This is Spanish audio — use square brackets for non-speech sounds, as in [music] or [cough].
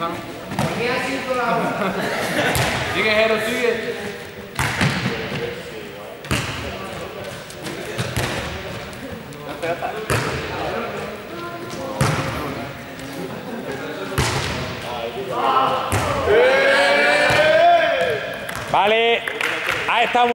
[laughs] sigue, Jero, sigue. Vale, ahí estamos.